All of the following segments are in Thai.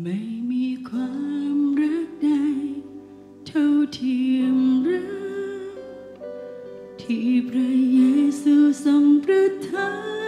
ไม่มีความรักใดเท่าเทียมรัก ที่พระเยซูทรงประทาน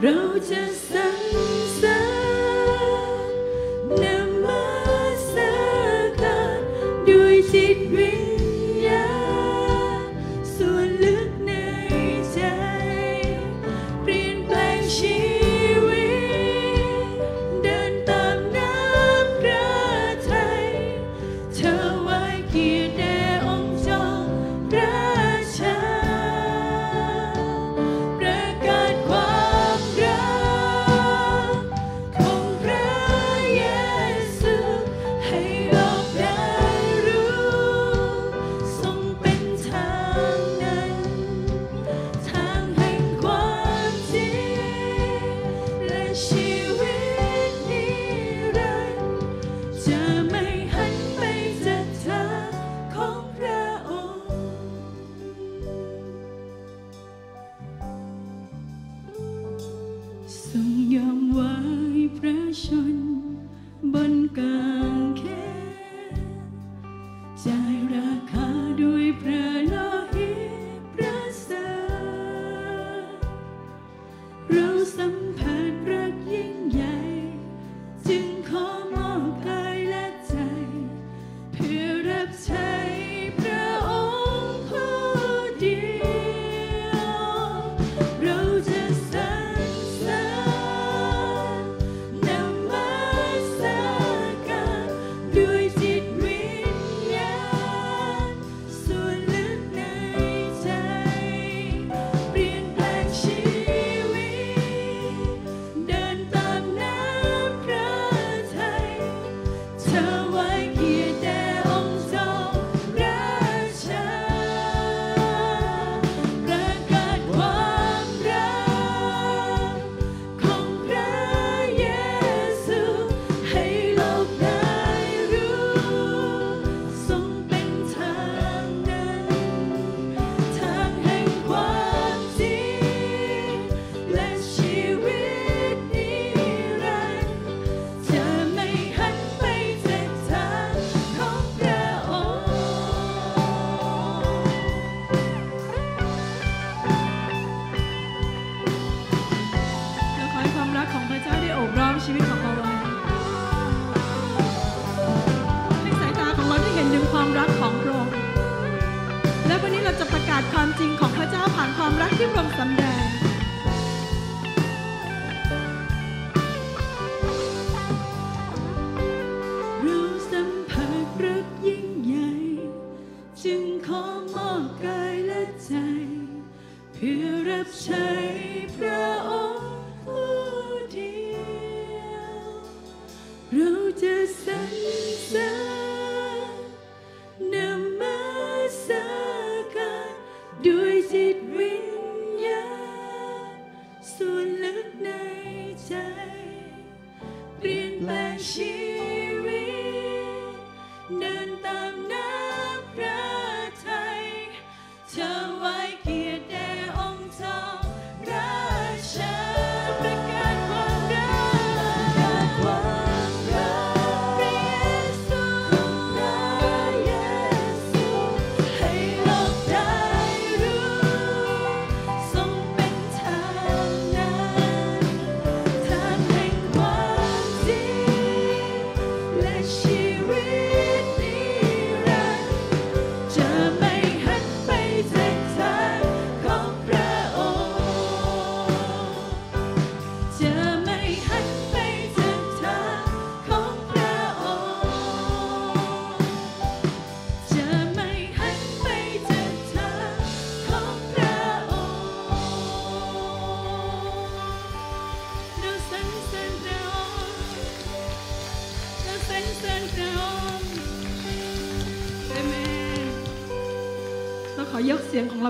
Rochester. sunshine. จึงขอมอบกายและใจ เพื่อรับใช้พระองค์ผู้เดียว เราจะสรรเสริญ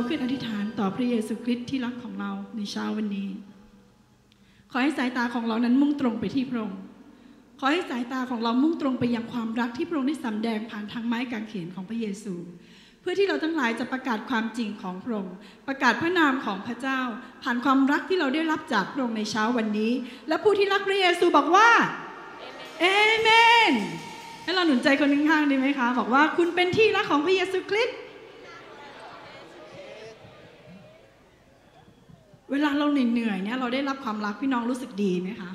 เสียงของเราขึ้นอธิษฐานต่อพระเยซูคริสต์ที่รักของเราในเช้าวันนี้ ขอให้สายตาของเรานั้นมุ่งตรงไปที่พระองค์ขอให้สายตาของเรามุ่งตรงไปยังความรักที่พระองค์ได้สำแดงผ่านทางไม้กางเขนของพระเยซู เพื่อที่เราทั้งหลายจะประกาศความจริงของพระองค์ประกาศพระนามของพระเจ้า ผ่านความรักที่เราได้รับจากพระองค์ในเช้าวันนี้ และผู้ที่รักพระเยซูบอกว่าเอเมนให้เราหนุนใจคนข้างๆดีไหมคะ บอกว่าคุณเป็นที่รักของพระเยซูคริสต์ เวลาเราเหนื่อยๆเนี่ยเราได้รับความรักพี่น้องรู้สึกดีไหมคะ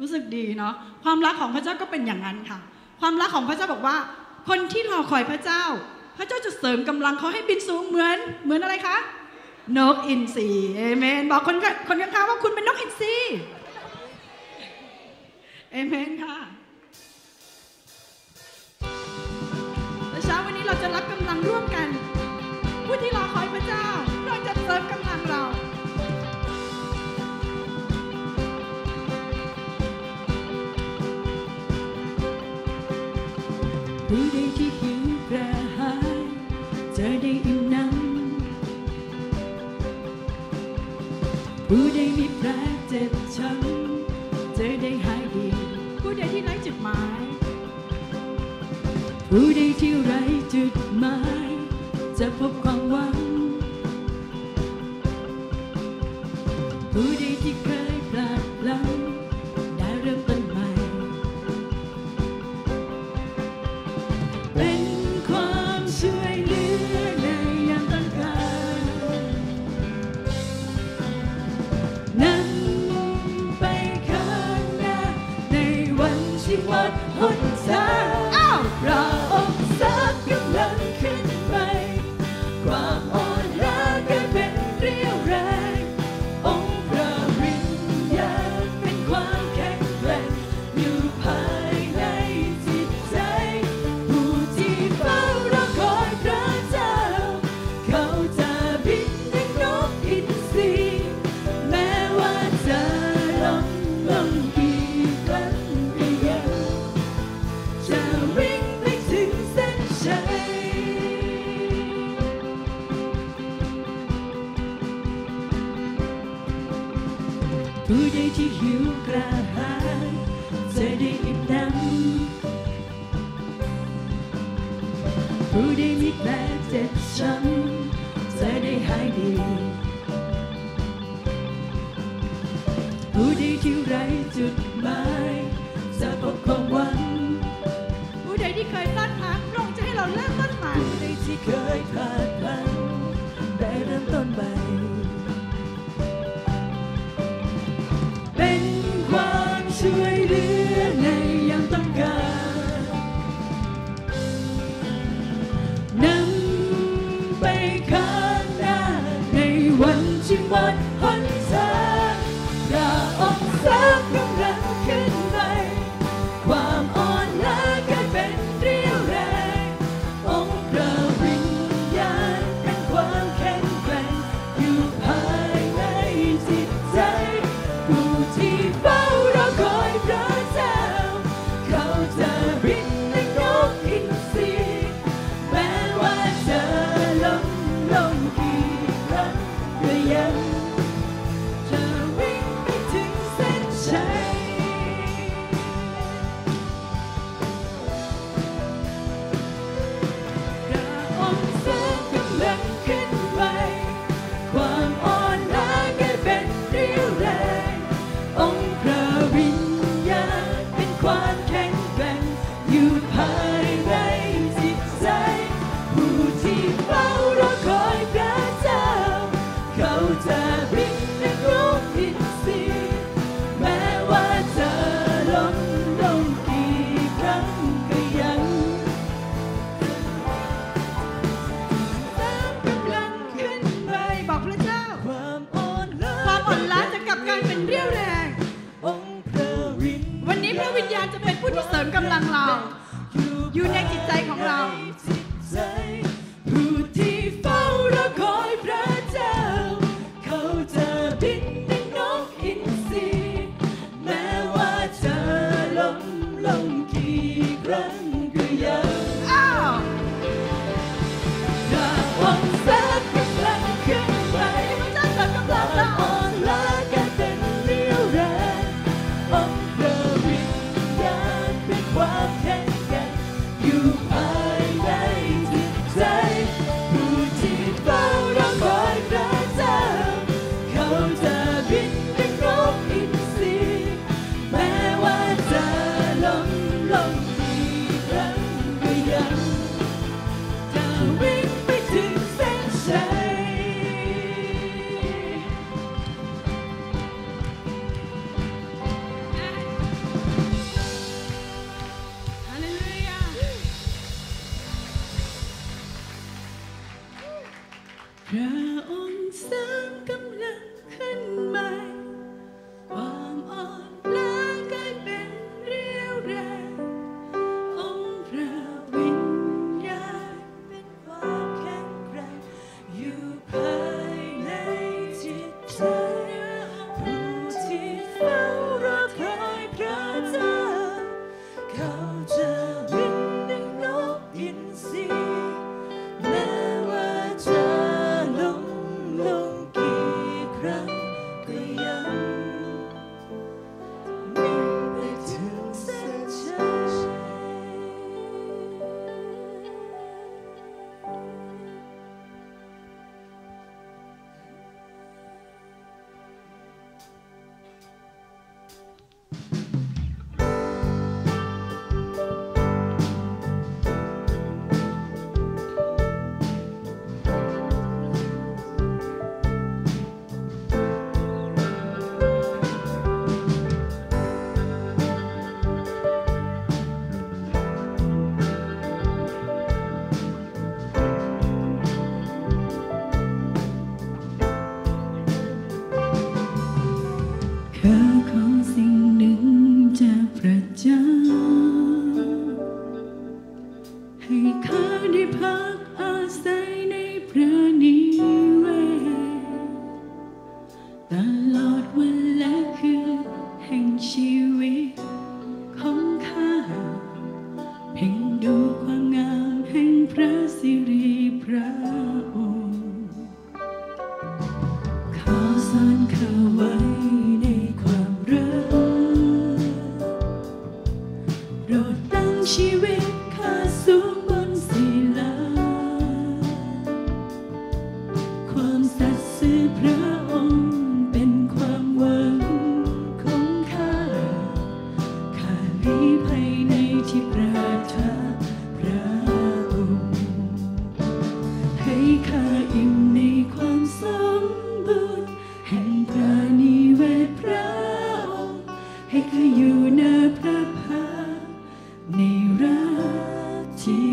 รู้สึกดีเนาะความรักของพระเจ้าก็เป็นอย่างนั้นค่ะ ความรักของพระเจ้าบอกว่า คนที่รอคอยพระเจ้า พระเจ้าจะเสริมกำลังเขาให้บินสูงเหมือนเหมือนอะไรคะนกอินทรีเอเมนบอกคนคนข้างๆว่าคุณเป็นนกอินทรีเอเมนค่ะและเช้าวันนี้เราจะรับกำลังร่วมกัน ผู้ที่รอคอยพระเจ้าเราจะเสริมกำลังเรา ผู้ใดที่หิวกระหายจะได้อิ่มน้ำผู้ใดมีแผลเจ็บช้ำจะได้หายดี ผู้ใดที่ไร้จุดหมาย ผู้ใดที่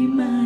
ก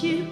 ship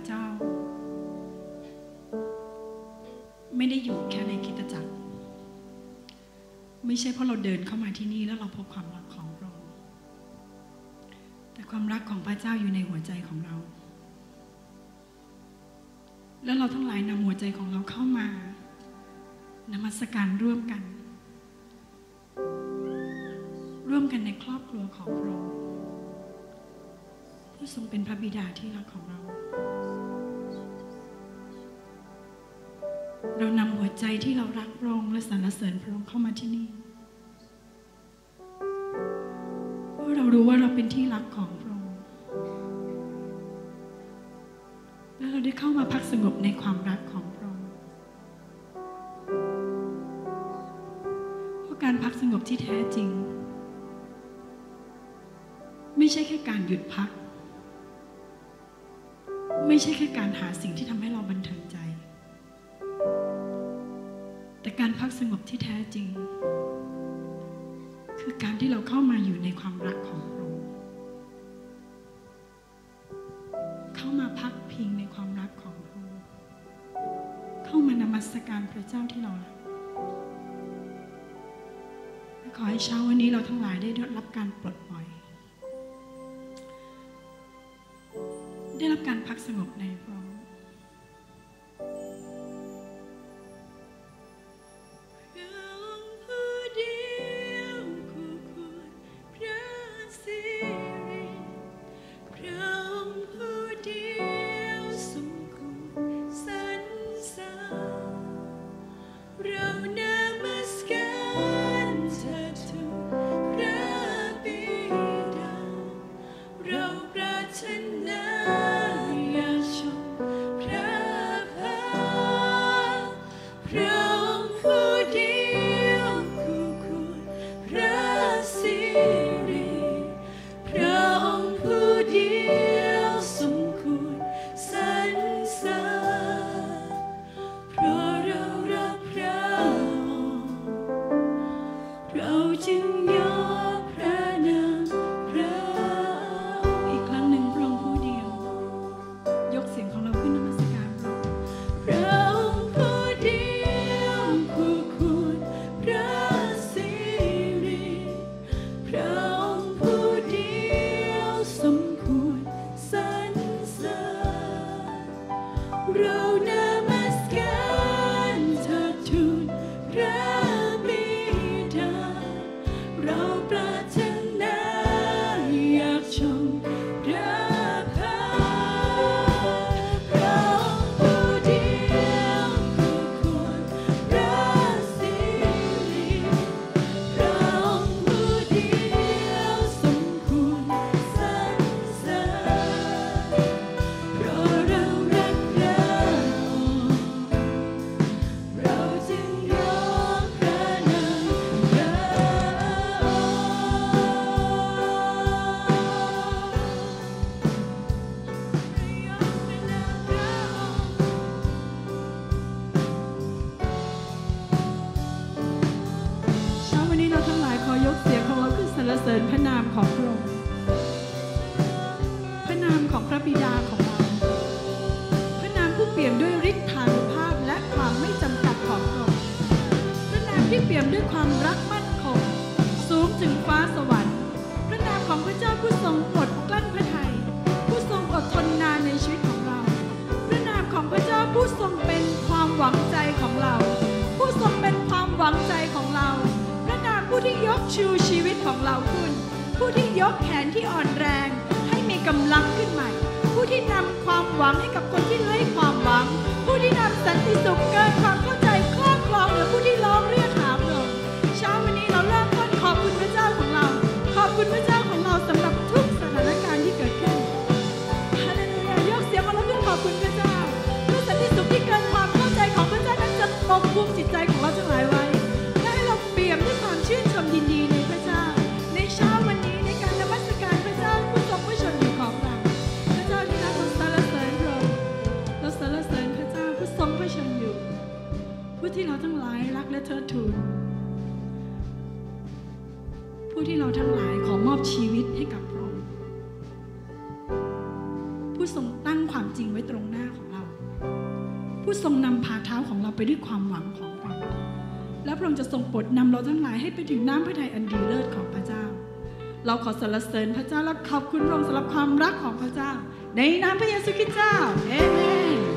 ระเจ้า ไม่ได้อยู่แค่ในคิดจักร ไม่ใช่เพราะเราเดินเข้ามาที่นี่แล้วเราพบความรักของพระองค์แต่ความรักของพระเจ้าอยู่ในหัวใจของเรา แล้วเราทั้งหลายนำหัวใจของเราเข้ามานมัสการร่วมกัน ร่วมกันในครอบครัวของพระองค์ ผู้ทรงเป็นพระบิดาที่รักของเรา เรานำหัวใจที่เรารักพระองค์และสรรเสริญพระองค์เข้ามาที่นี่เพราะเรารู้ว่าเราเป็นที่รักของพระองค์และเราได้เข้ามาพักสงบในความรักของพระองค์เพราะการพักสงบที่แท้จริง ไม่ใช่แค่การหยุดพัก ใช่แค่การหาสิ่งที่ทำให้เราบันเทิงใจ แต่การพักสงบที่แท้จริง คือการที่เราเข้ามาอยู่ในความรักของพระองค์เข้ามาพักพิงในความรักของพระองค์เข้ามานมัสการพระเจ้าที่เรารักขอให้เช้าวันนี้เราทั้งหลายได้รับการปลด พักสงบในพระ คุณพระเจ้าของเราสำหรับทุกสถานการณ์ที่เกิดขึ้นฮาเลลูยายกเสียงของเราขึ้นขอบคุณพระเจ้าเพื่อสันติสุขที่เกินความเข้าใจของพระเจ้านั้นจะปกคุมจิตใจของเราทั้งหลายไว้และให้เราเปี่ยมด้วยความชื่นชมยินดีในพระเจ้า ในเช้าวันนี้ในการนมัสการพระเจ้าผู้ทรงผู้ชนอยู่ของเราพระเจ้าที่รักเราสรรเสริญพระองค์เราสรรเสริญพระเจ้าผู้ทรงผู้ชนอยู่ผู้ที่เราทั้งหลายรักและเทิดทูน ผู้ที่เราทั้งหลายขอมอบชีวิตให้กับพระองค์ผู้ทรงตั้งความจริงไว้ตรงหน้าของเรา ผู้ทรงนำพาเท้าของเราไปด้วยความหวังของพระองค์และพระองค์จะทรงโปรดนำเราทั้งหลายให้ไปถึงน้ำพระทัยอันดีเลิศของพระเจ้า เราขอสรรเสริญพระเจ้าและขอบคุณพระองค์สำหรับความรักของพระเจ้า ในนามพระเยซูคริสต์เจ้าเอเมน